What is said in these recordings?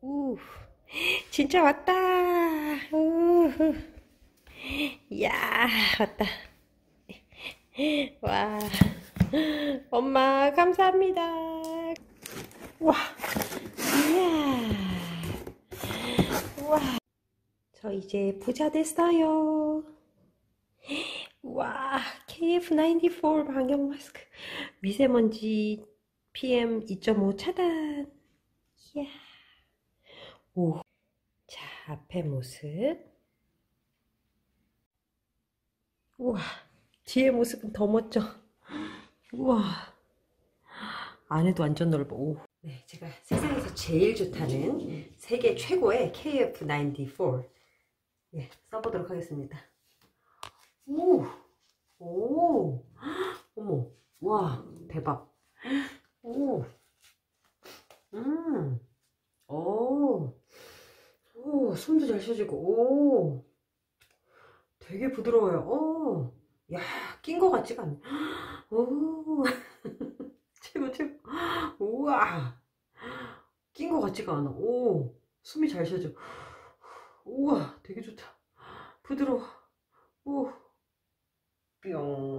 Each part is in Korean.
우, 진짜 왔다. 우후. 이야, 왔다. 와, 엄마, 감사합니다. 와, 이야. 와, 저 이제 부자 됐어요. 와, KF94 방역 마스크. 미세먼지 PM 2.5 차단. 이야. 오. 자, 앞에 모습. 우와, 뒤에 모습은 더 멋져. 우와. 안에도 완전 넓어. 오. 네, 제가 세상에서 제일 좋다는 세계 최고의 KF94. 예, 써보도록 하겠습니다. 오, 오, 어머, 와, 대박. 오, 음, 오, 오, 숨도 잘 쉬어지고, 오, 되게 부드러워요. 오, 야, 낀 것 같지가 않네. 오, 최고, 최고. 우와, 낀 것 같지가 않아. 오, 숨이 잘 쉬어져. 우와, 되게 좋다. 부드러워. 오. 뿅.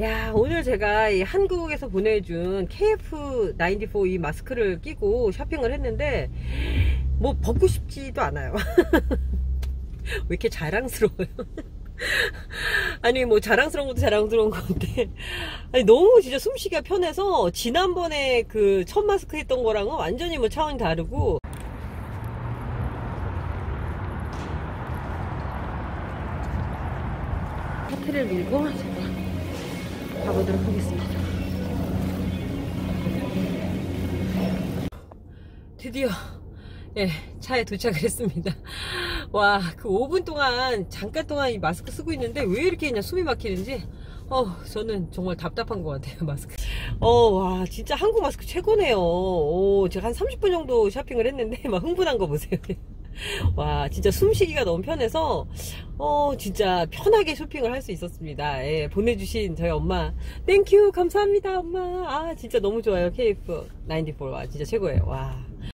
야, 오늘 제가 이 한국에서 보내준 KF94 이 마스크를 끼고 쇼핑을 했는데, 뭐 벗고 싶지도 않아요. 왜 이렇게 자랑스러워요? 아니, 뭐 자랑스러운 것도 자랑스러운 건데, 아니, 너무 진짜 숨쉬기가 편해서, 지난번에 그 첫 마스크 했던 거랑은 완전히 뭐 차원이 다르고, 카트를 밀고, 가보도록 하겠습니다. 드디어 예, 차에 도착을 했습니다. 와, 그 5분 동안 잠깐 동안 이 마스크 쓰고 있는데 왜 이렇게 그냥 숨이 막히는지 어, 저는 정말 답답한 것 같아요, 마스크. 어, 와, 진짜 한국 마스크 최고네요. 오, 제가 한 30분 정도 쇼핑을 했는데 막 흥분한 거 보세요. 와, 진짜 숨쉬기가 너무 편해서, 어, 진짜 편하게 쇼핑을 할 수 있었습니다. 예, 보내주신 저희 엄마, thank you, 감사합니다, 엄마. 아, 진짜 너무 좋아요, KF94. 와, 진짜 최고예요. 와.